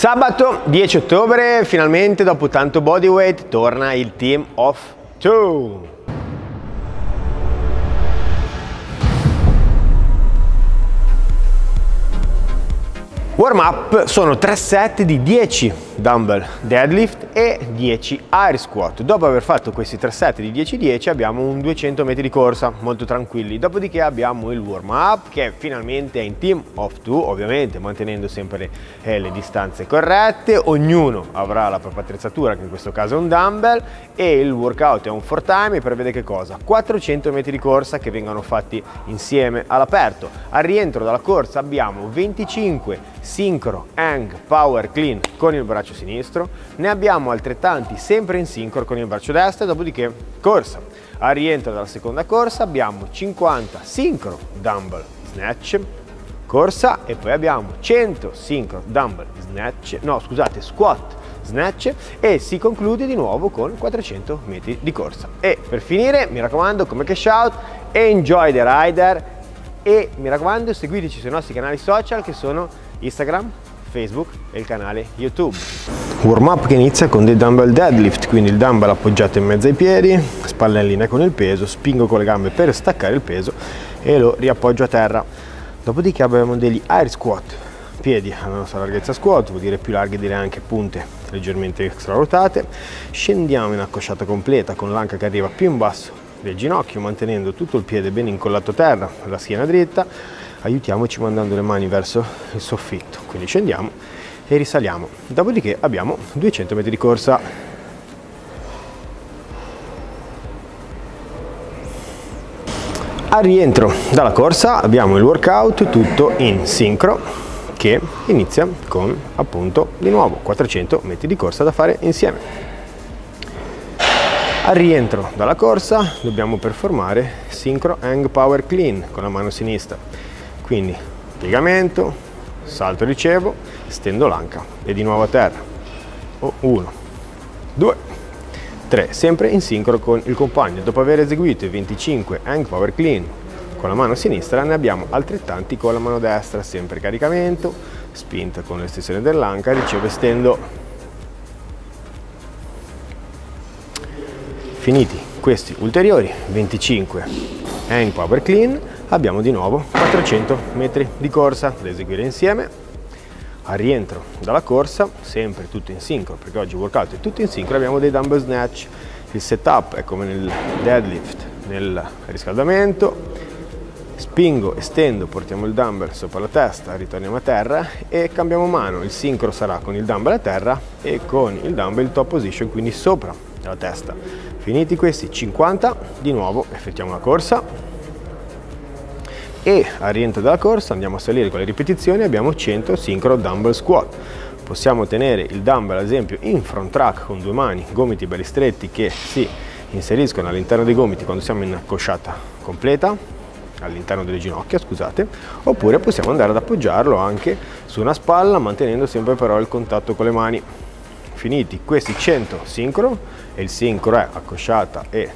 Sabato 10 ottobre, finalmente dopo tanto bodyweight, torna il Team of Two. Warm up sono tre set di 10 dumbbell deadlift e 10 air squat. Dopo aver fatto questi tre set di 10-10 abbiamo un 200 metri di corsa, molto tranquilli. Dopodiché abbiamo il warm up che finalmente è in team of two, ovviamente mantenendo sempre eh, le distanze corrette. Ognuno avrà la propria attrezzatura, che in questo caso è un dumbbell, e il workout è un four time e prevede che cosa? 400 metri di corsa che vengono fatti insieme all'aperto. Al rientro dalla corsa abbiamo 25 sincro hang power clean con il braccio sinistro, ne abbiamo altrettanti sempre in sincro con il braccio destro, dopodiché corsa. Al rientro dalla seconda corsa abbiamo 50 sincro dumbbell snatch, corsa e poi abbiamo 100 sincro dumbbell snatch, no scusate squat snatch. E si conclude di nuovo con 400 metri di corsa. E per finire mi raccomando come cash out, enjoy the rider. E mi raccomando seguiteci sui nostri canali social che sono Instagram, Facebook e il canale YouTube. Warm up che inizia con dei dumbbell deadlift, quindi il dumbbell appoggiato in mezzo ai piedi, spalla in linea con il peso, spingo con le gambe per staccare il peso e lo riappoggio a terra. Dopodiché abbiamo degli air squat, piedi alla nostra larghezza squat, vuol dire più larghe direi anche punte leggermente extra rotate. Scendiamo in accosciata completa con l'anca che arriva più in basso del ginocchio, mantenendo tutto il piede ben incollato a terra, la schiena dritta aiutiamoci mandando le mani verso il soffitto. Quindi scendiamo e risaliamo. Dopodiché abbiamo 200 metri di corsa. Al rientro dalla corsa abbiamo il workout tutto in sincro che inizia con appunto di nuovo 400 metri di corsa da fare insieme. Al rientro dalla corsa dobbiamo performare sincro hang power clean con la mano sinistra quindi piegamento, salto ricevo, stendo l'anca e di nuovo a terra. 1, 2, 3, sempre in sincro con il compagno. Dopo aver eseguito i 25 hang power clean con la mano sinistra ne abbiamo altrettanti con la mano destra, sempre caricamento, spinta con l'estensione dell'anca, ricevo e stendo. Finiti questi ulteriori 25 hang power clean abbiamo di nuovo 400 metri di corsa da eseguire insieme. Al rientro dalla corsa sempre tutto in sincro perché oggi il workout è tutto in sincro abbiamo dei dumbbell snatch. Il setup è come nel deadlift nel riscaldamento. Spingo estendo portiamo il dumbbell sopra la testa ritorniamo a terra e cambiamo mano. Il sincro sarà con il dumbbell a terra e con il dumbbell top position quindi sopra la testa. Finiti questi 50 di nuovo effettuiamo la corsa e al rientro dalla corsa andiamo a salire con le ripetizioni abbiamo 100 sincro dumbbell squat. Possiamo tenere il dumbbell ad esempio in front track con due mani gomiti belli stretti che si inseriscono all'interno dei gomiti quando siamo in cosciata completa all'interno delle ginocchia scusate oppure possiamo andare ad appoggiarlo anche su una spalla mantenendo sempre però il contatto con le mani. Finiti questi 100 sincro e il sincro è accosciata e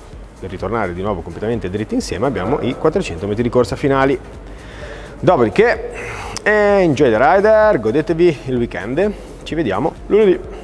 ritornare di nuovo completamente dritti insieme abbiamo i 400 metri di corsa finali. Dopodiché, enjoy the rider, godetevi il weekend, ci vediamo lunedì.